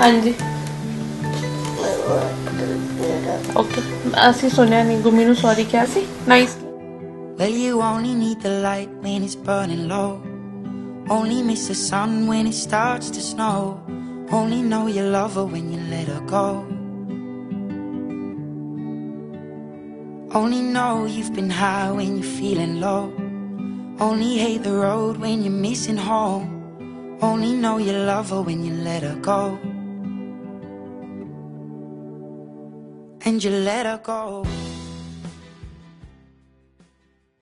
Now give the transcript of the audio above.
ਹਾਂਜੀ ਓਕੇ ਅਸੀਂ ਸੁਣਿਆ ਨਹੀਂ ਗੁੰਮੀ ਨੂੰ ਸੌਰੀ ਕਿਹਾ ਸੀ nice Well, you only need the light when it's burning low. Only miss the sun when it starts to snow. Only know you love her when you let her go. Only know you've been high when you're feeling low. Only hate the road when you're missing home. Only know you love her when you let her go. And you let her go.